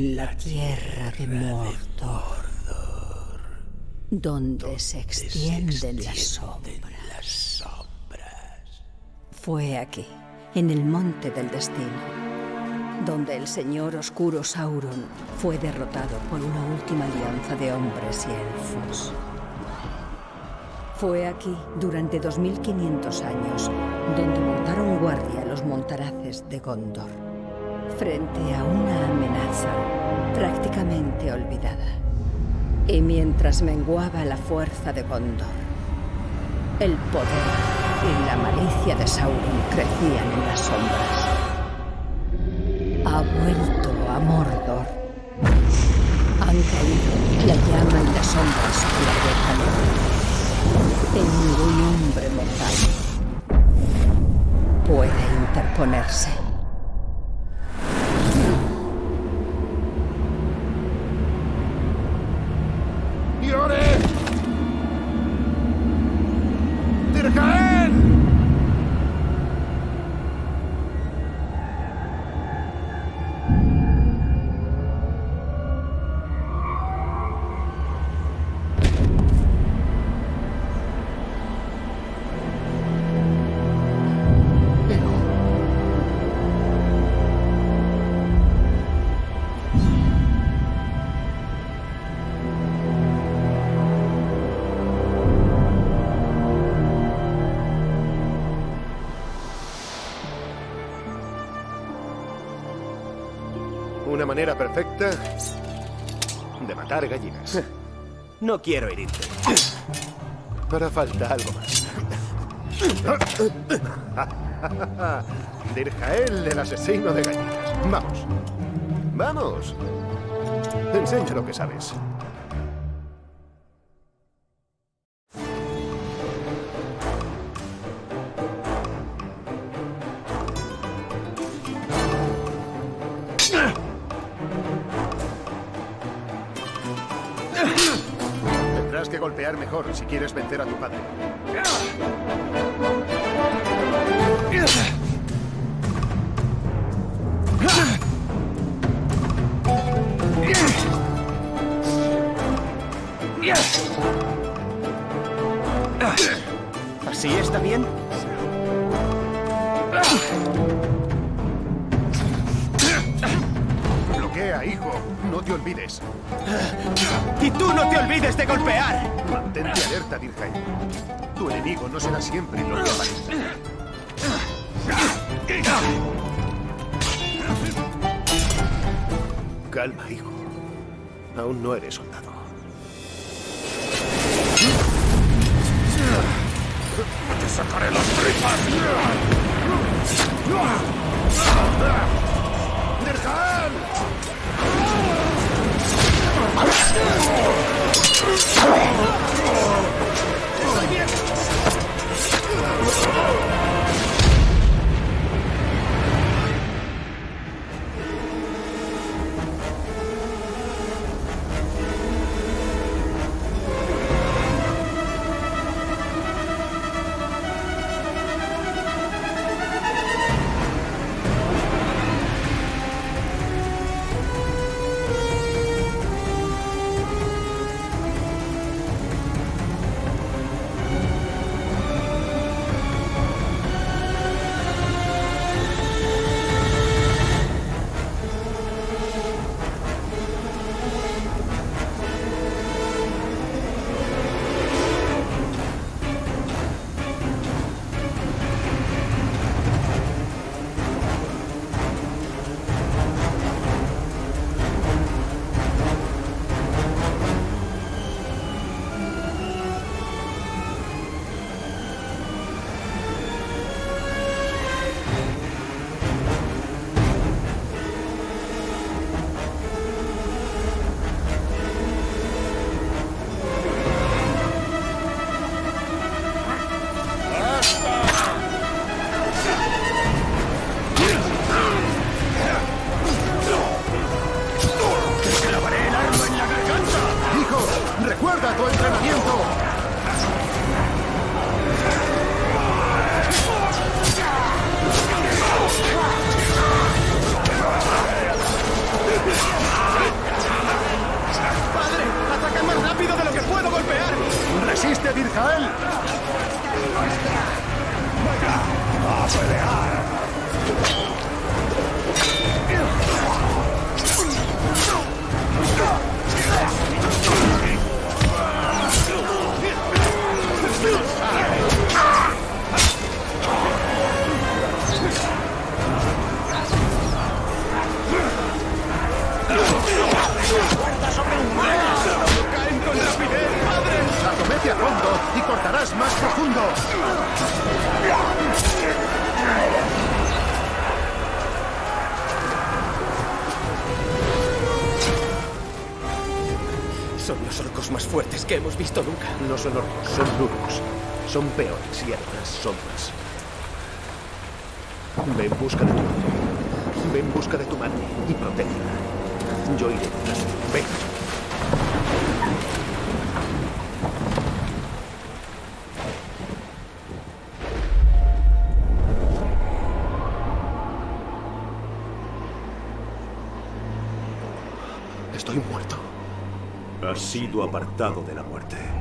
La tierra de Mordor, donde se extienden las sombras. Fue aquí, en el Monte del Destino, donde el señor oscuro Sauron fue derrotado por una última alianza de hombres y elfos. Fue aquí, durante 2500 años, donde montaron guardia los montaraces de Gondor frente a una amenaza prácticamente olvidada. Y mientras menguaba la fuerza de Gondor, el poder y la malicia de Sauron crecían en las sombras. Ha vuelto a Mordor. Han caído la llama y las sombras sobre la boca Y ningún hombre mortal puede interponerse. Manera perfecta de matar gallinas. No quiero herirte. Para falta algo más. Dirjael, el asesino de gallinas. Vamos. Vamos. Enseña lo que sabes. Si quieres vencer a tu padre. Más fuertes que hemos visto nunca. No son orcos, son lurus. Son peores y además sombras. Ve en busca de tu madre. Ve en busca de tu madre y protégela. Yo iré. Ve. Sido apartado de la muerte.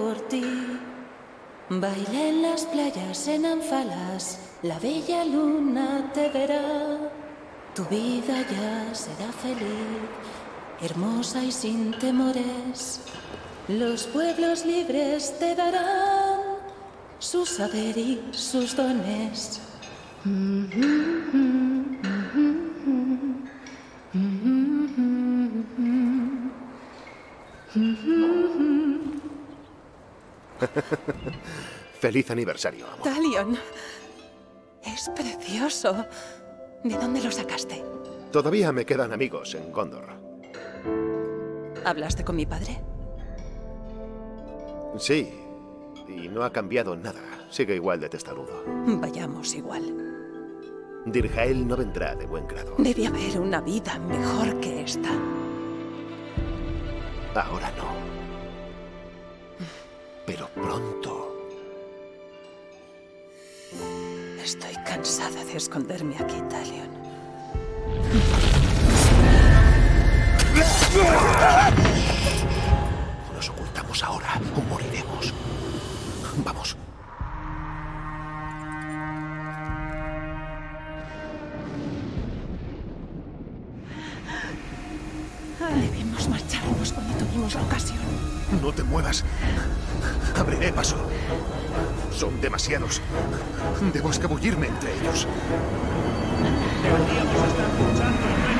Por ti. Baila en las playas en Anfalas, la bella luna te verá. Tu vida ya será feliz, hermosa y sin temores. Los pueblos libres te darán su saber y sus dones. Feliz aniversario, amor. Talion, es precioso. ¿De dónde lo sacaste? Todavía me quedan amigos en Gondor. ¿Hablaste con mi padre? Sí, y no ha cambiado nada. Sigue igual de testarudo. Vayamos igual. Dirjael no vendrá de buen grado. Debe haber una vida mejor que esta. Ahora no. Pronto. Estoy cansada de esconderme aquí, Talion. Nos ocultamos ahora o moriremos. Vamos. Debemos marcharnos cuando tuvimos la ocasión. No te muevas. Paso. Son demasiados. Debo escabullirme entre ellos. Baja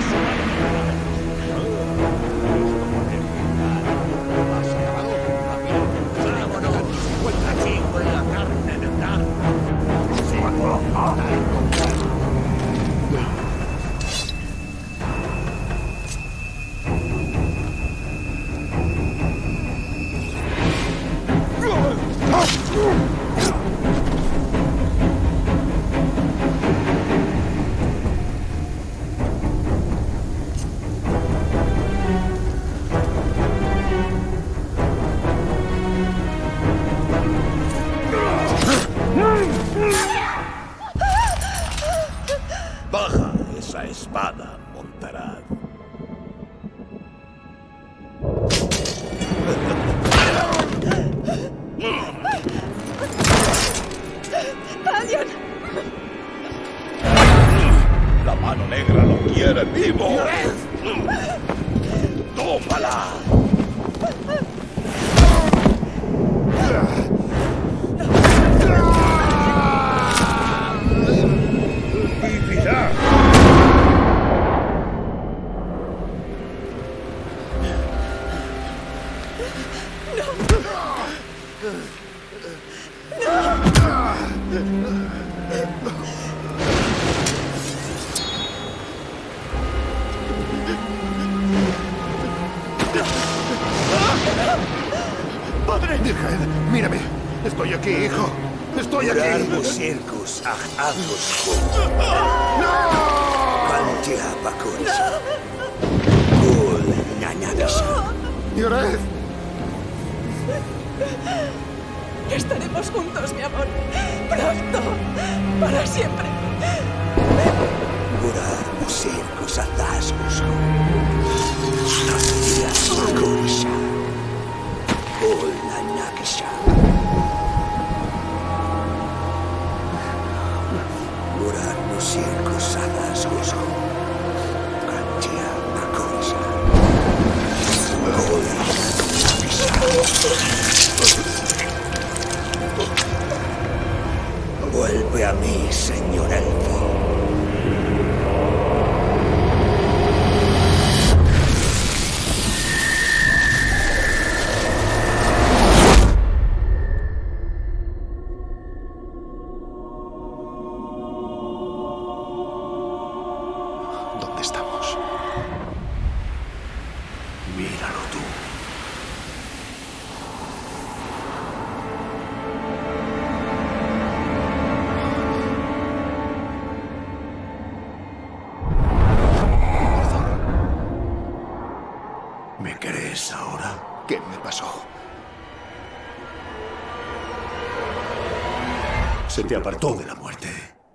te apartó de la muerte.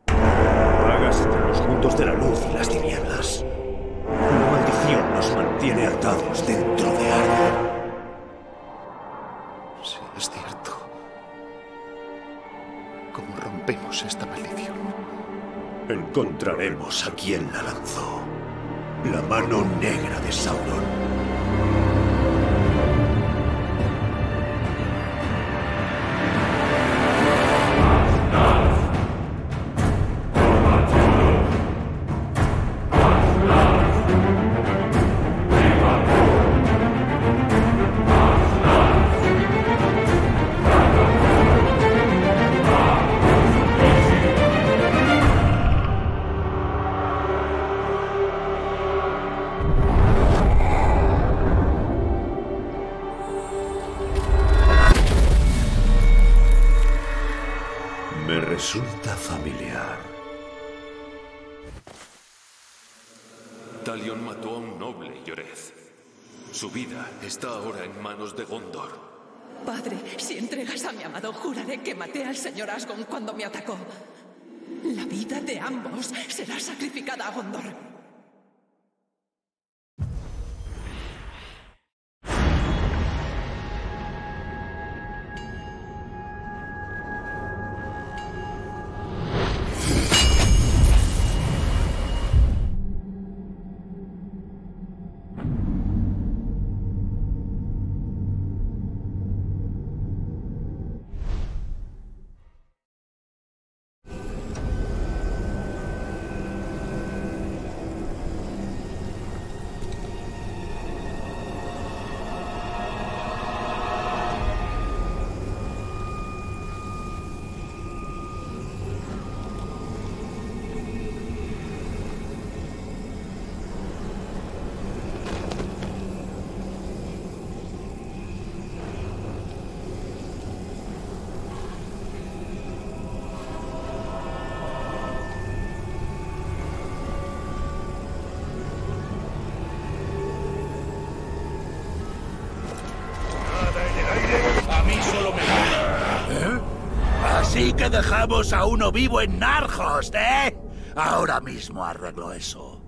Vagas entre los mundos de la luz y las tinieblas. Una maldición nos mantiene atados dentro de Arda. Sí, es cierto. ¿Cómo rompemos esta maldición? Encontraremos a quien la lanzó. La mano negra de Sauron. Al señor Asgon cuando me atacó. La vida de ambos será sacrificada a Gondor. Dejamos a uno vivo en Narjos, ¿eh? Ahora mismo arreglo eso.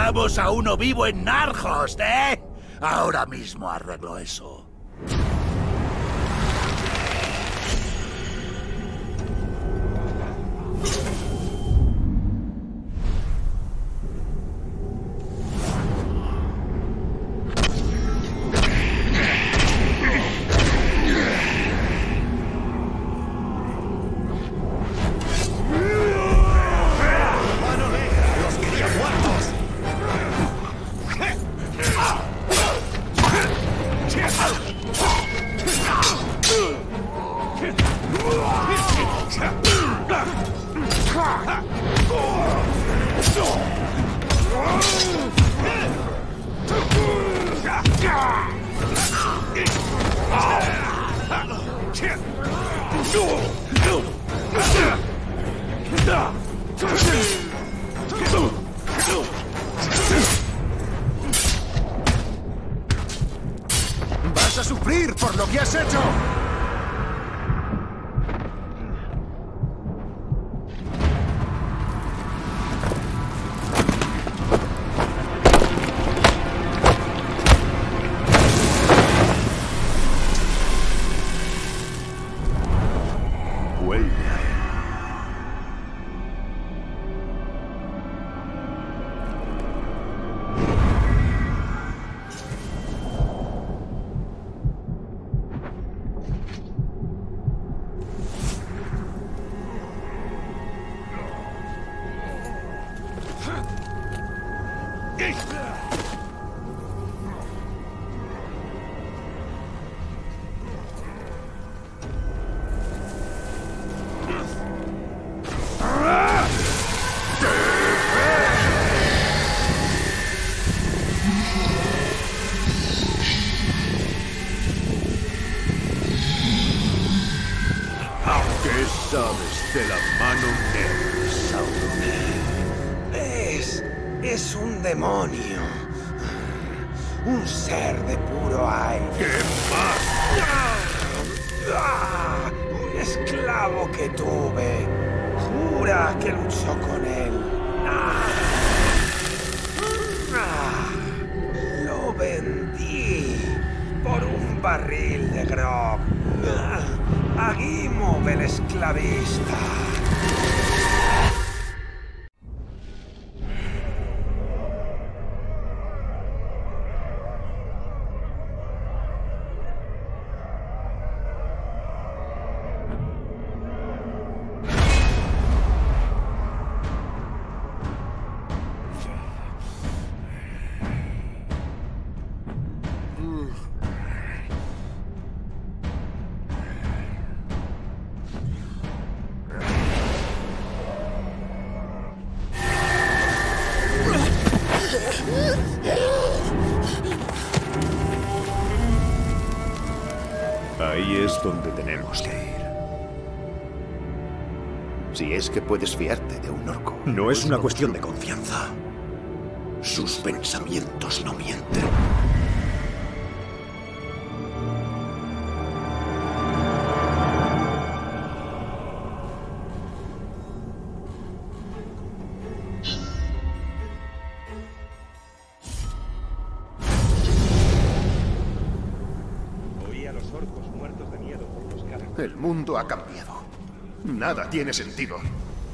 Dejamos a uno vivo en Narhost, ¿eh? Ahora mismo arreglo eso. Vendí por un barril de grog. A Gimov, el esclavista. Es una cuestión de confianza. Sus pensamientos no mienten. Oí a los orcos muertos de miedo por los caras. El mundo ha cambiado. Nada tiene sentido.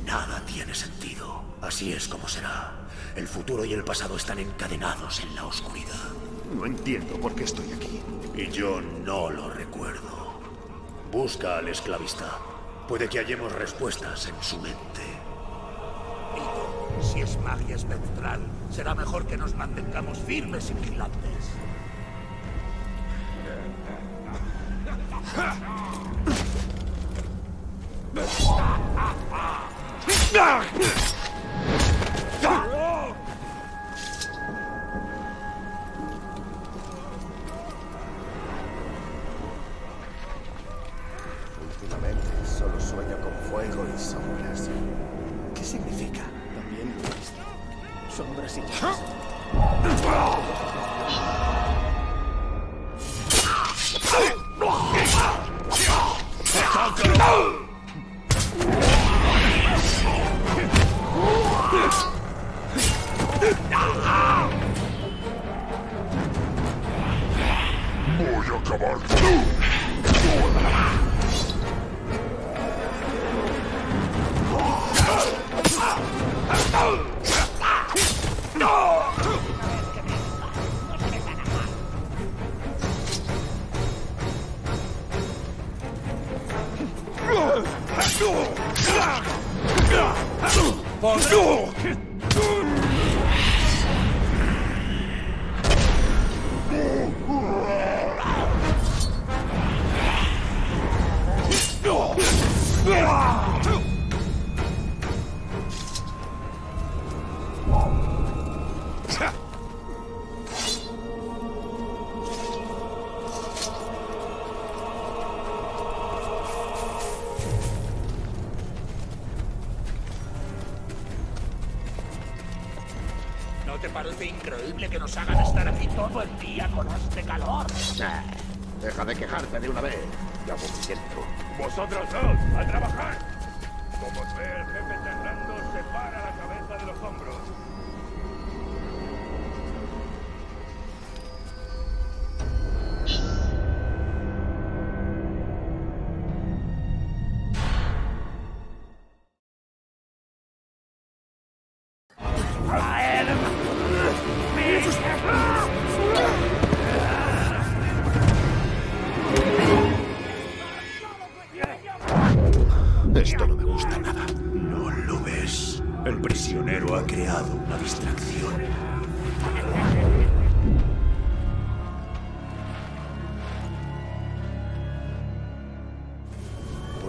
Nada tiene sentido. Así es como será. El futuro y el pasado están encadenados en la oscuridad. No entiendo por qué estoy aquí. Y yo no lo recuerdo. Busca al esclavista. Puede que hallemos respuestas en su mente. Amigo, si es magia espectral, será mejor que nos mantengamos firmes y vigilantes. Significa? También lo he visto. Sombras y llamas. ¿No de una vez.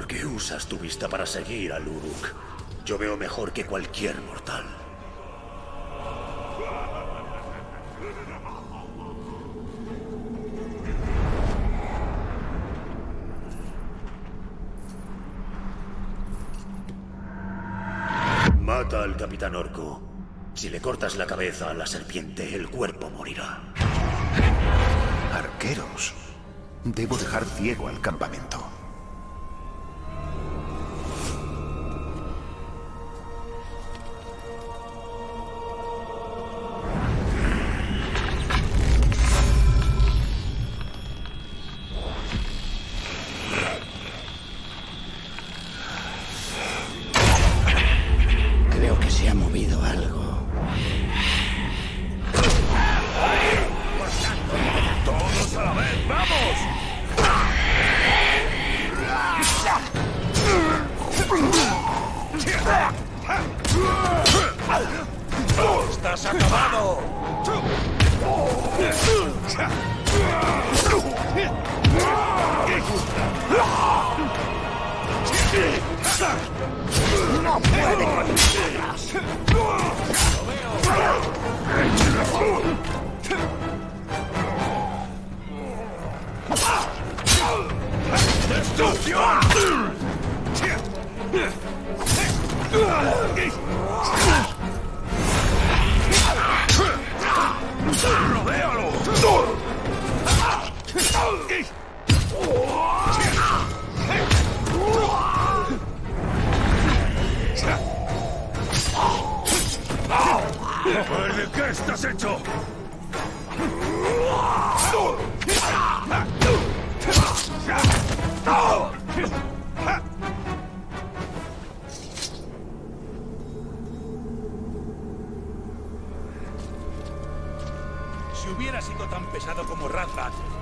¿Por qué usas tu vista para seguir al Uruk? Yo veo mejor que cualquier mortal. Mata al capitán Orco. Si le cortas la cabeza a la serpiente, el cuerpo morirá. Arqueros. Debo dejar ciego al campamento.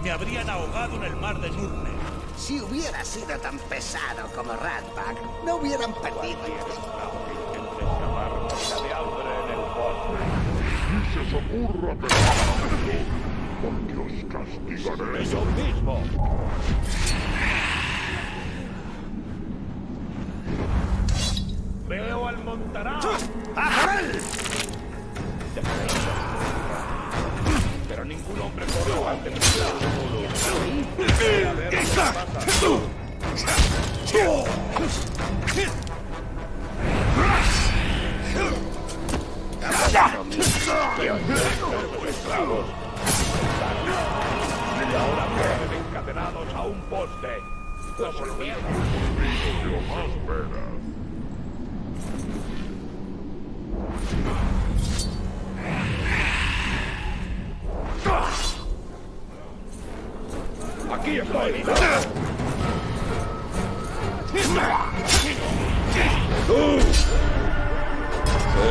Me habrían ahogado en el mar de Nurne. Si hubiera sido tan pesado como Ratback, no hubieran perdido porque os castigaré. ¡Yo mismo! ¡Veo al Montará! ¡A por él! Pero ningún hombre a un poste. Los más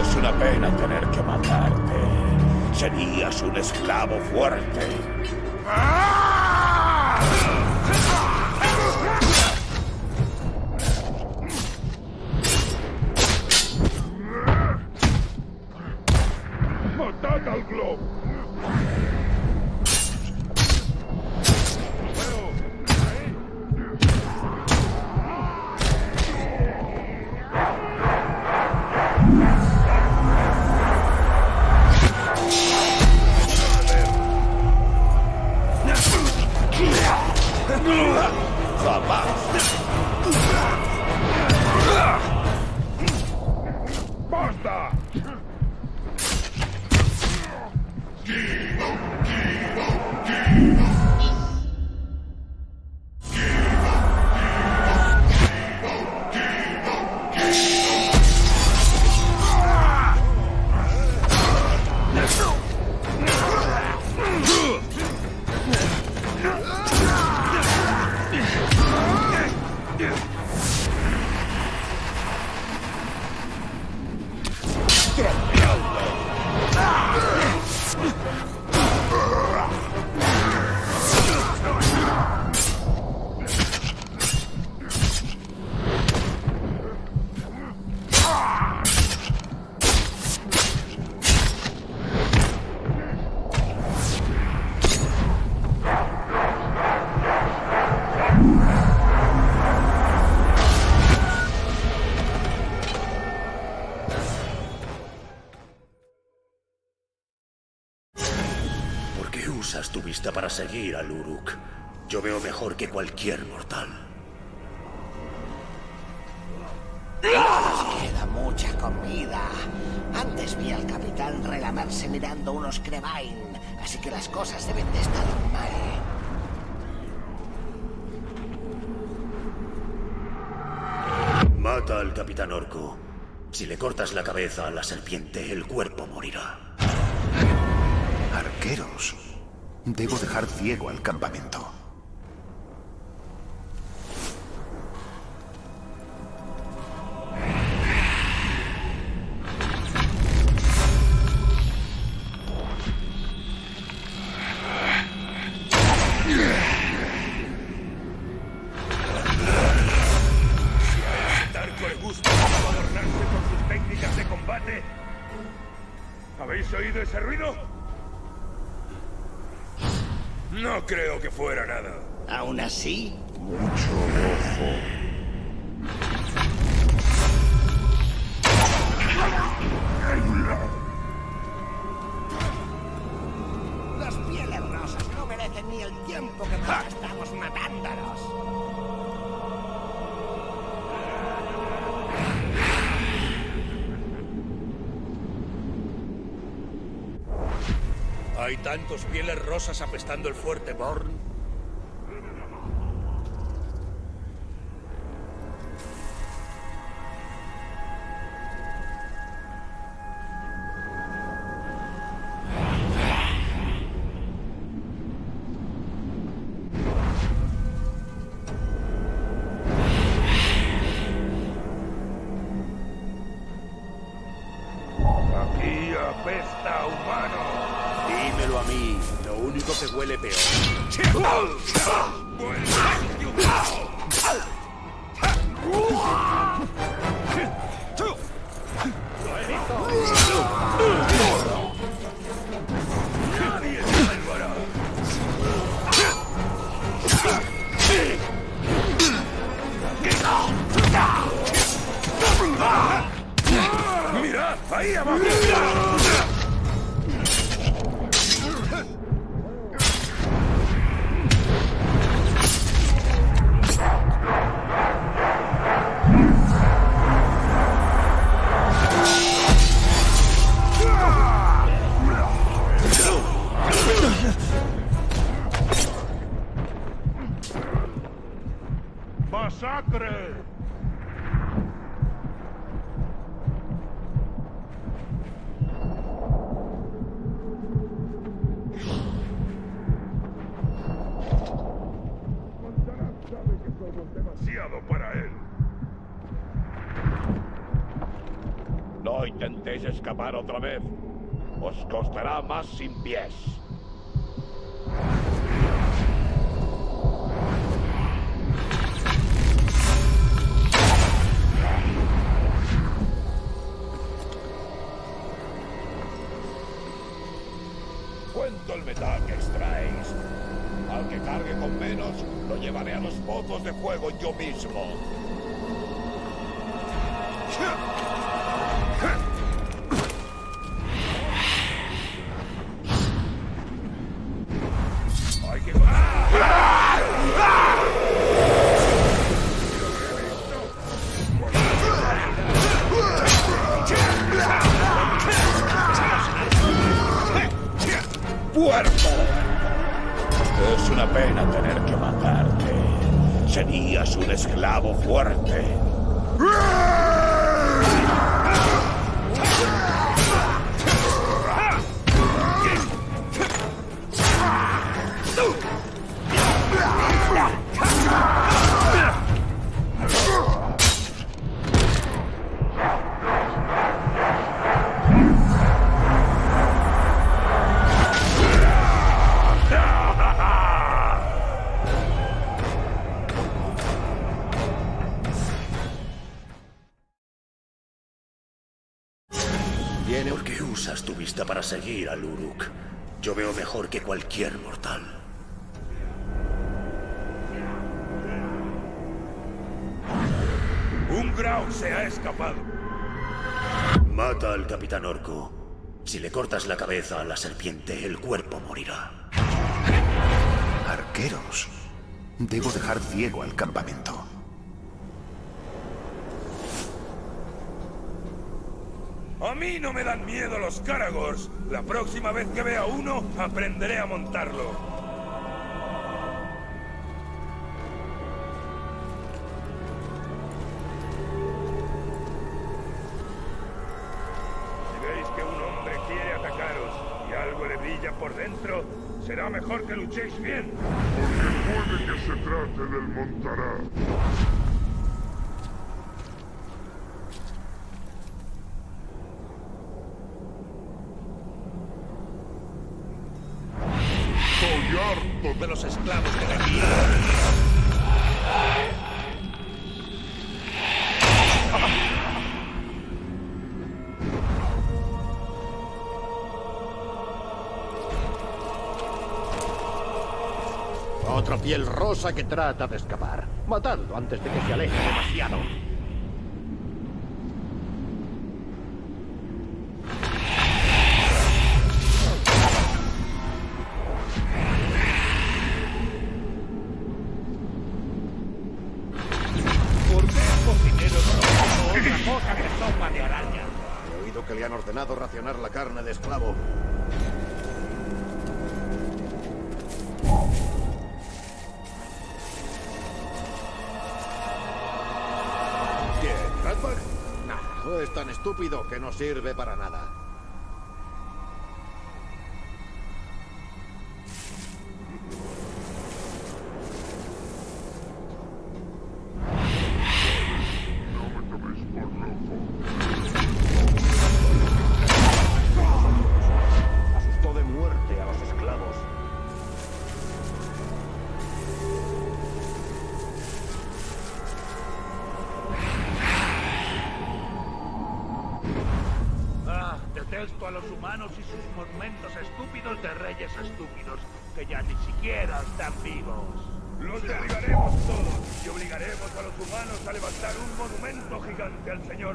Es una pena tener que matarte. Serías un esclavo fuerte. Seguir al Uruk? Yo veo mejor que cualquier mortal. Nos queda mucha comida. Antes vi al capitán relamarse mirando unos Crevain, así que las cosas deben de estar mal. Mata al capitán Orco. Si le cortas la cabeza a la serpiente, el cuerpo morirá. Arqueros. Debo dejar ciego al campamento. Así, Mucho rojo. los pieles rosas no merecen ni el tiempo que nos estamos matándolos. ¿Hay tantos pieles rosas apestando el fuerte Born? Escapar otra vez. Os costará más sin pies. cuento el metal que extraéis. Al que cargue con menos, lo llevaré a los pozos de fuego yo mismo. Pena tener que matarte. Serías un esclavo fuerte. Para seguir al Uruk? Yo veo mejor que cualquier mortal. Un Grau se ha escapado. Mata al capitán Orco. Si le cortas la cabeza a la serpiente, el cuerpo morirá. Arqueros. Debo dejar ciego al campamento. A mí no me dan miedo los Karagors. La próxima vez que vea uno, aprenderé a montarlo. Si veis que un hombre quiere atacaros y algo le brilla por dentro, será mejor que luchéis bien. Puede que se trate del Montará. Estoy de los esclavos que me guían. Otra piel rosa que trata de escapar. Matadlo antes de que se aleje demasiado. Ordenado racionar la carne de esclavo. ¿Quién? ¿Radbach? Nah, es tan estúpido que no sirve para nada.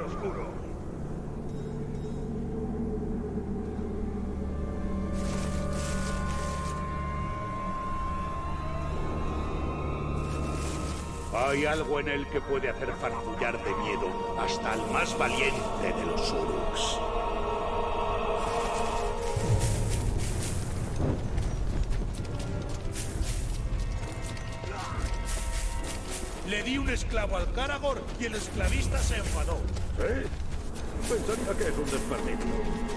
Oscuro. Hay algo en él que puede hacer farfullar de miedo hasta al más valiente de los Uruks. Le di un esclavo al Karagor y el esclavista se enfadó. Que es un desperdicio.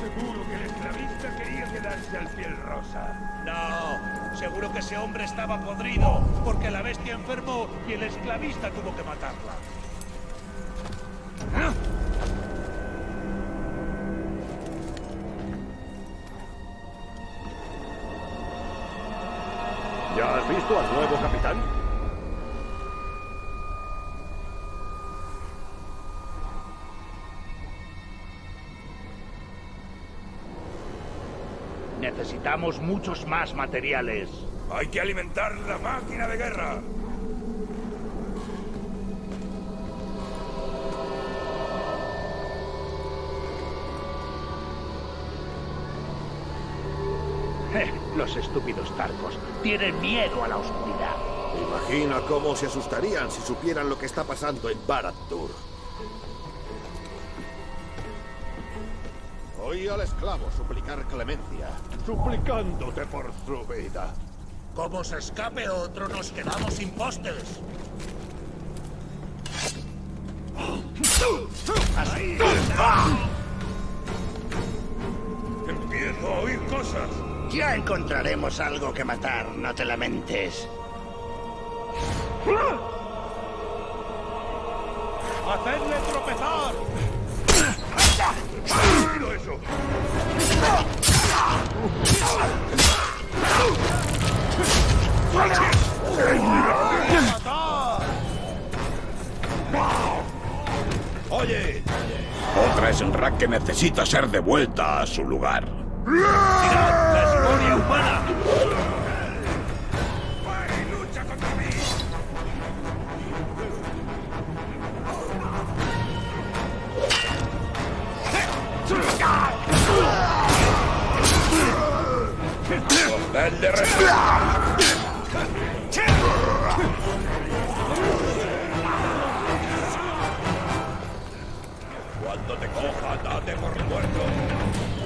Seguro que el esclavista quería quedarse al piel rosa. No, seguro que ese hombre estaba podrido, porque la bestia enfermó y el esclavista tuvo que matarla. ¿Ya has visto al nuevo Necesitamos muchos más materiales. Hay que alimentar la máquina de guerra. Los estúpidos Tarcos tienen miedo a la oscuridad. Imagina cómo se asustarían si supieran lo que está pasando en Barad-dûr. Oí al esclavo suplicar clemencia, suplicándote por su vida. Como se escape otro, nos quedamos sin postes. Así. Empiezo a oír cosas. Ya encontraremos algo que matar, no te lamentes. ¡Hacedle tropezar! Oye, otra es el rack que necesita ser devuelta a su lugar. ¡La escoria humana! ¡Denle respeto! Cuando te coja, date por muerto.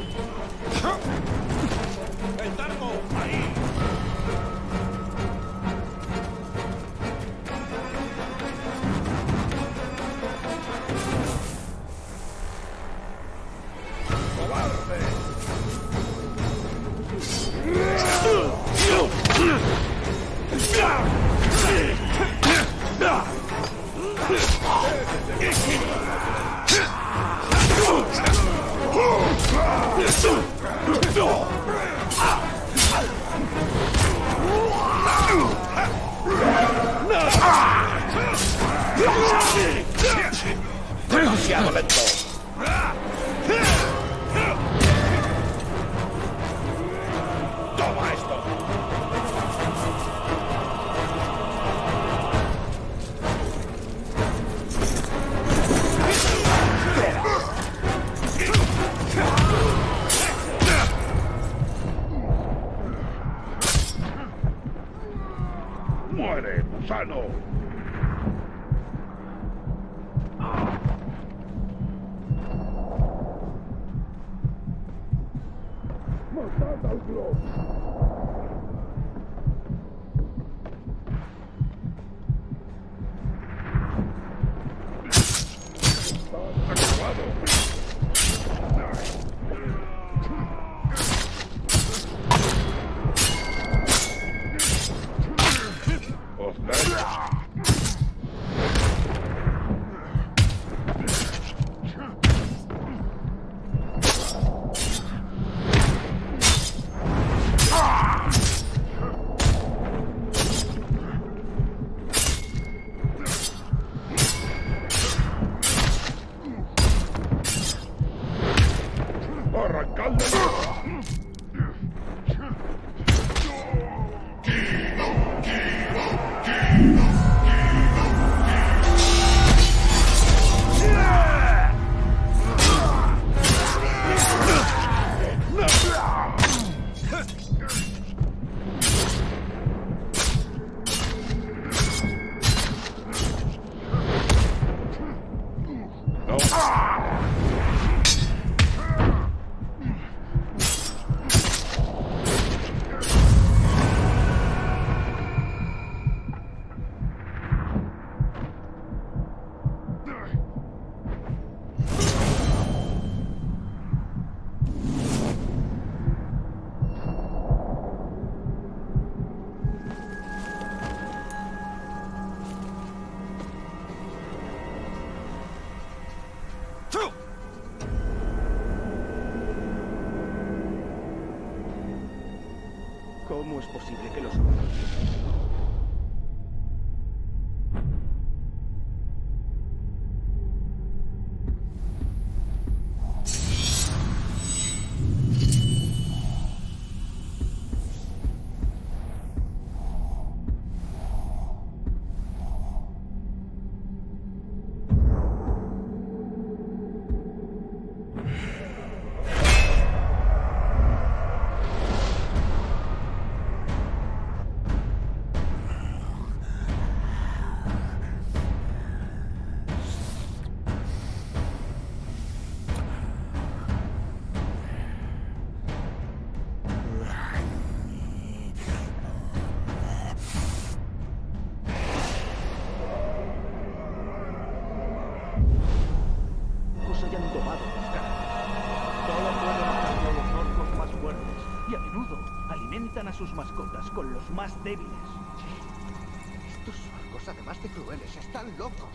Están locos.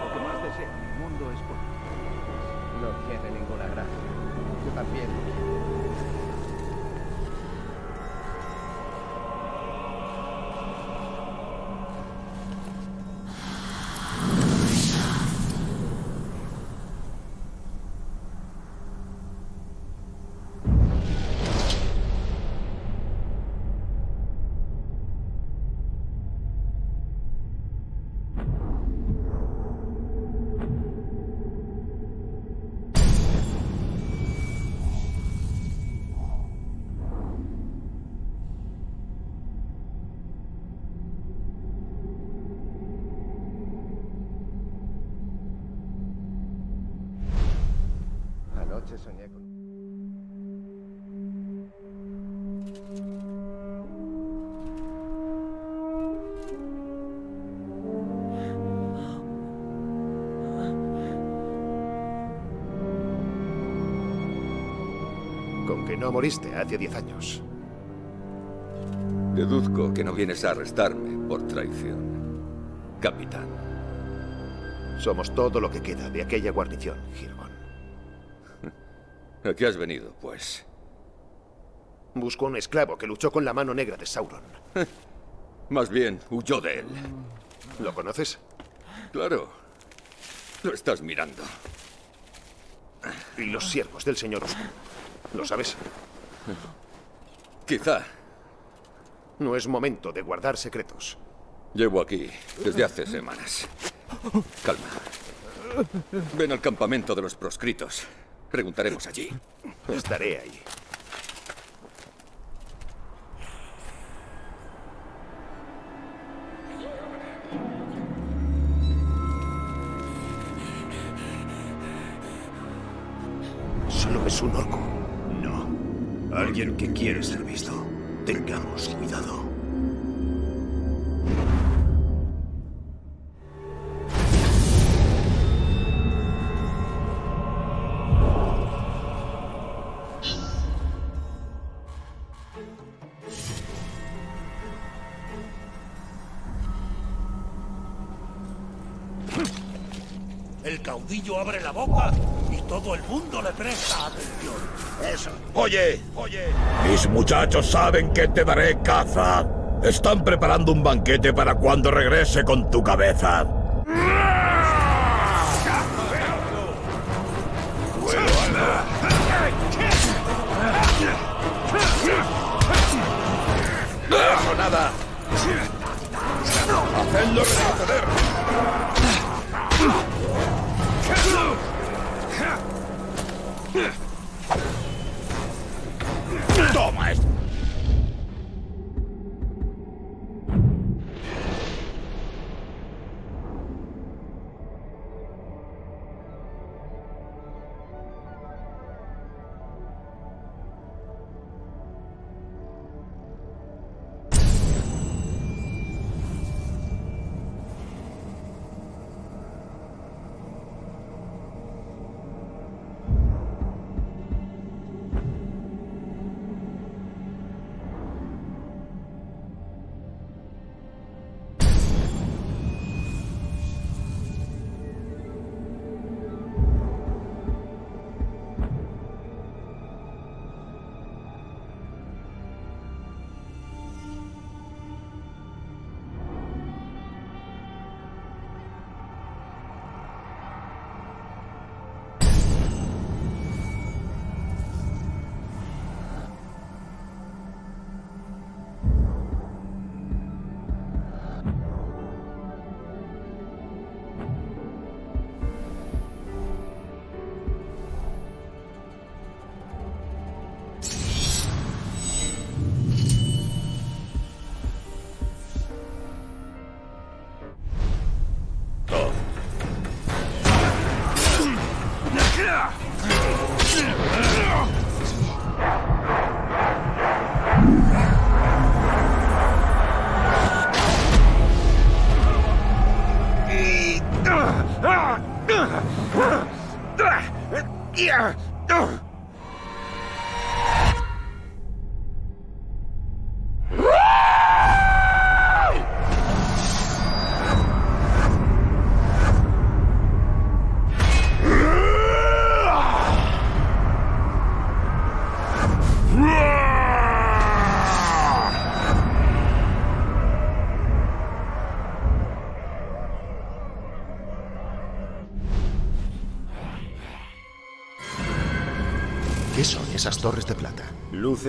Lo que más deseo en el mundo es por No tiene ninguna gracia. Yo también no moriste hace diez años. Deduzco que no vienes a arrestarme por traición, capitán. Somos todo lo que queda de aquella guarnición, Girgon. ¿A qué has venido, pues? Busco a un esclavo que luchó con la mano negra de Sauron. Más bien, huyó de él. ¿Lo conoces? Claro. Lo estás mirando. Y los siervos del Señor Oscuro. ¿Lo sabes? Quizá. No es momento de guardar secretos. Llevo aquí desde hace semanas. Calma. Ven al campamento de los proscritos. Preguntaremos allí. Estaré ahí. Solo es un orco. Alguien que quiere ser visto. Tengamos cuidado. El caudillo abre la boca todo el mundo le presta atención. Eso. Oye, oye. Mis muchachos saben que te daré caza. Están preparando un banquete para cuando regrese con tu cabeza.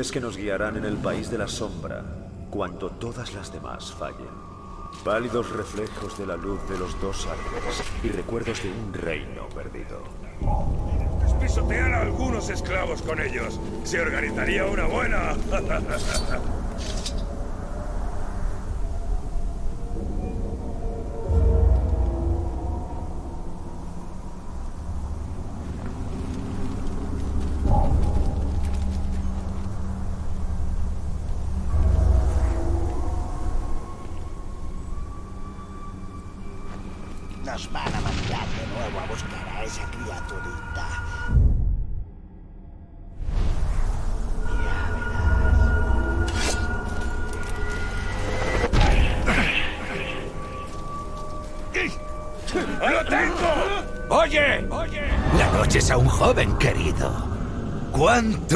Luces que nos guiarán en el país de la sombra, cuando todas las demás fallen. Pálidos reflejos de la luz de los dos árboles y recuerdos de un reino perdido. Pisotear a algunos esclavos con ellos. Se organizaría una buena.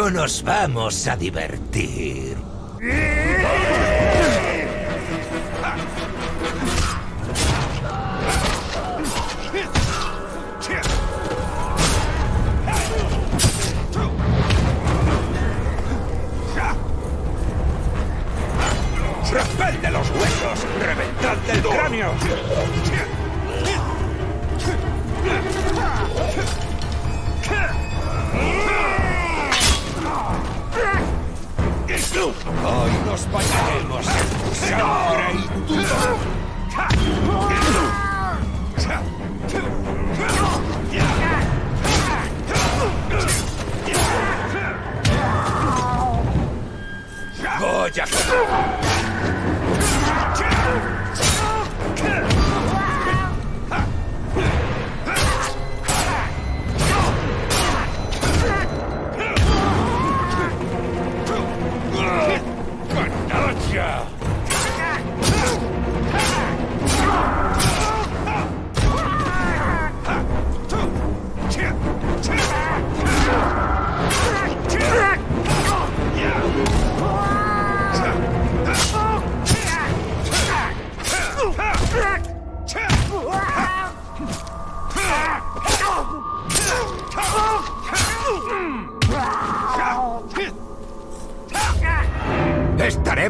¿Cuánto nos vamos a divertir? ¡Romped de los huesos! ¡Reventad del cráneo! Hoy nos bañaremos en ¡Voy a...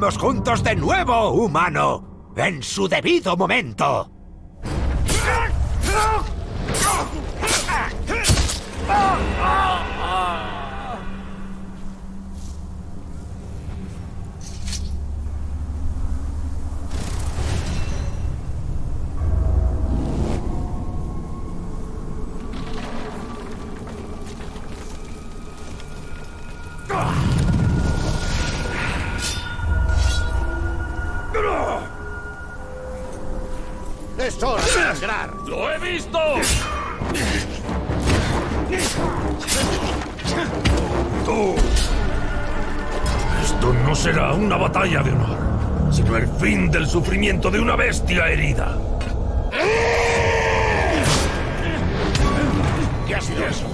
Juntos de nuevo, humano, en su debido momento. ¡Es sufrimiento de una bestia herida. ¿Qué ha sido eso?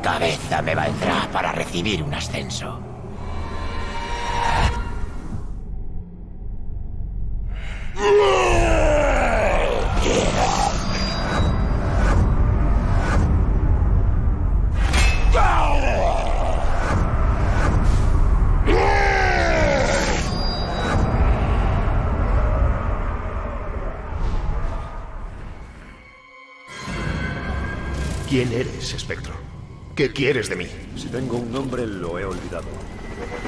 Cabeza me valdrá para recibir un ascenso. ¿Quién eres, Espectro? ¿Qué quieres de mí? Si tengo un nombre, lo he olvidado.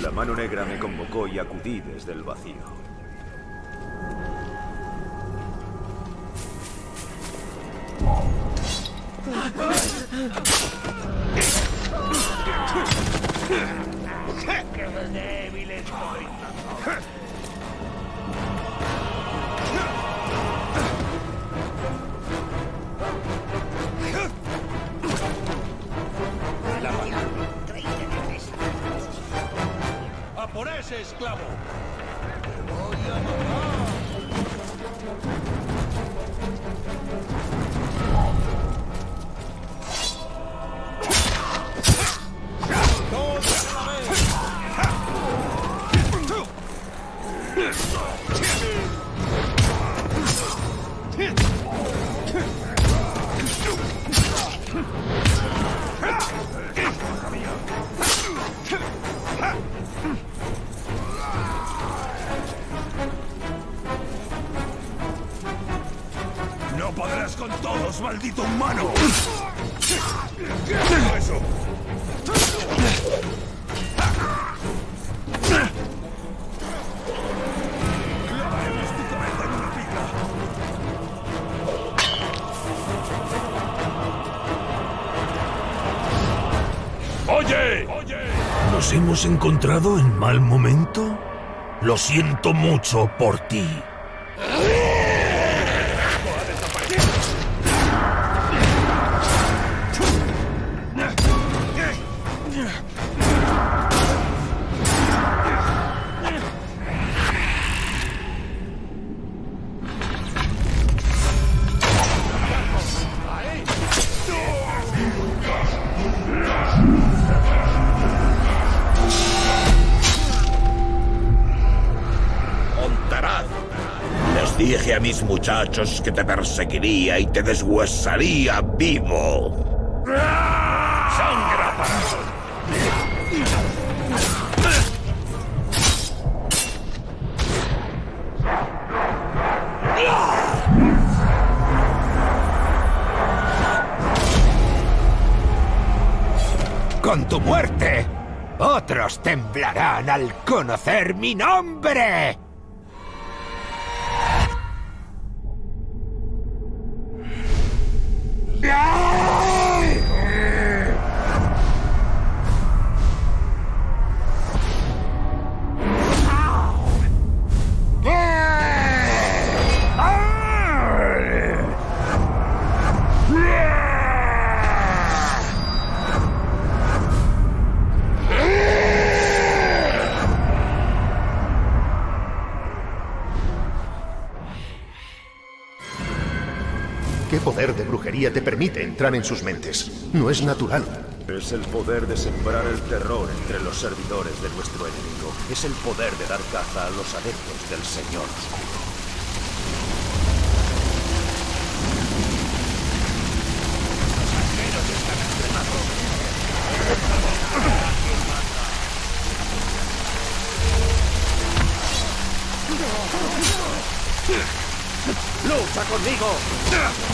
La mano negra me convocó y acudí desde el vacío. Encontrado en mal momento? Lo siento mucho por ti. Muchachos que te perseguiría y te deshuesaría vivo. ¡Sangra Con tu muerte, otros temblarán al conocer mi nombre. Brujería te permite entrar en sus mentes? No es natural. Es el poder de sembrar el terror entre los servidores de nuestro enemigo. Es el poder de dar caza a los adeptos del Señor Oscuro. ¡Lucha conmigo!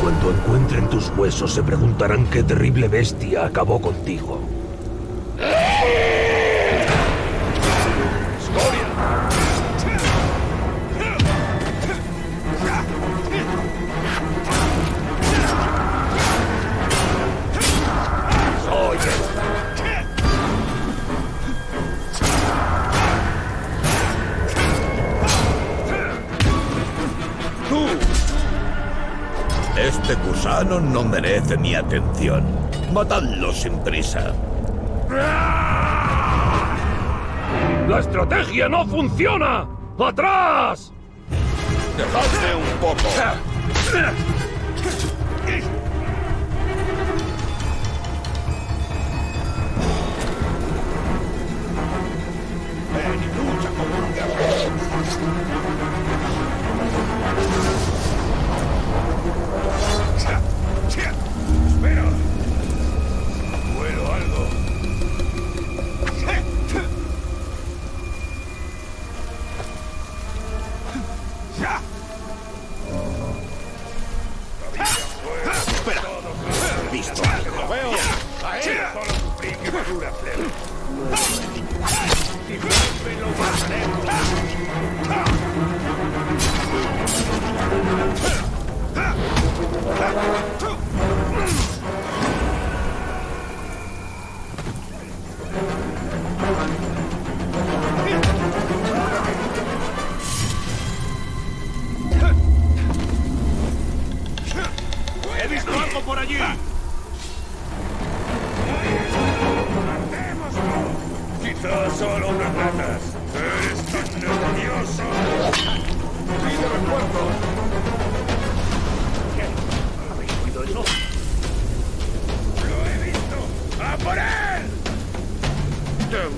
Cuando encuentren tus huesos se preguntarán qué terrible bestia acabó contigo. Gusano no merece mi atención. Matadlo sin prisa. ¡La estrategia no funciona! ¡Atrás! Dejadme un poco.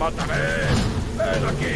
¡Te mataré! ¡Ven aquí!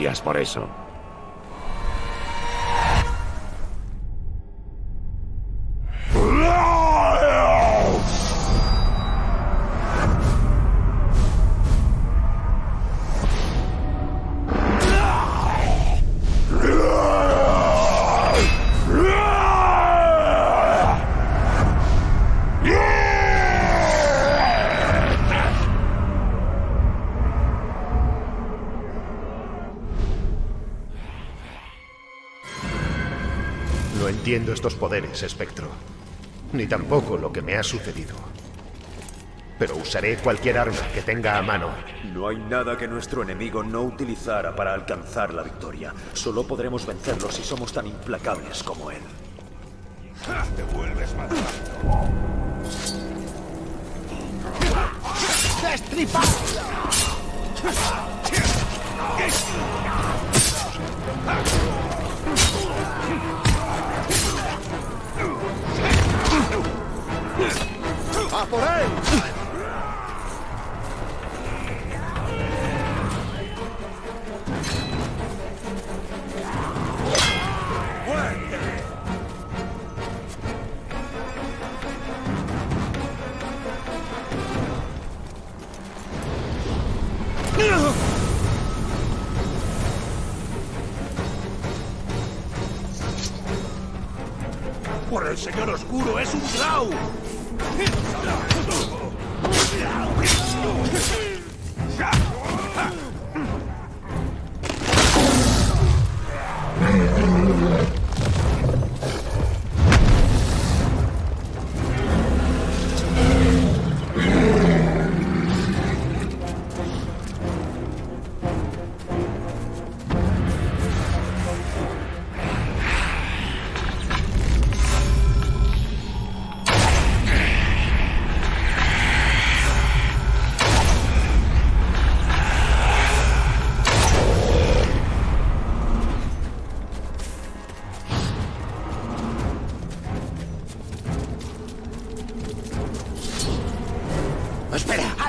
Gracias por eso. Entiendo estos poderes, Espectro. Ni tampoco lo que me ha sucedido. Pero usaré cualquier arma que tenga a mano. No hay nada que nuestro enemigo no utilizara para alcanzar la victoria. Solo podremos vencerlo si somos tan implacables como él. Te vuelves más ¡A por él!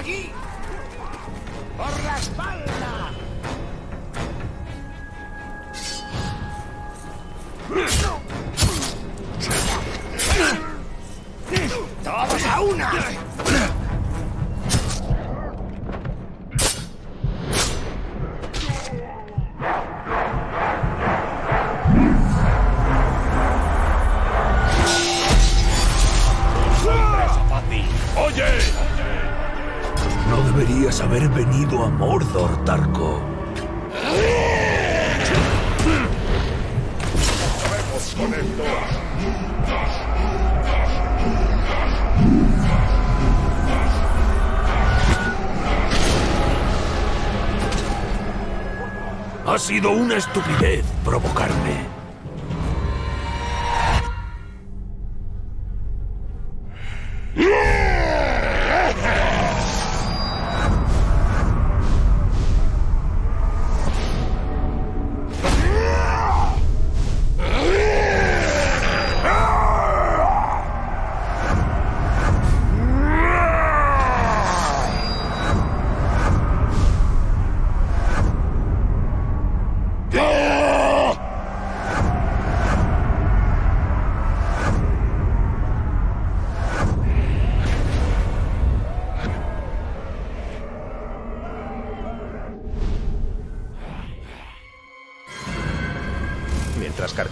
¡Allí! ¡Por la espalda! Sido una estupidez provocarme.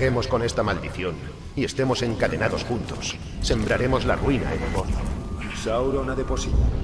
Con esta maldición y estemos encadenados juntos, sembraremos la ruina en Mordor. Sauron ha depositado.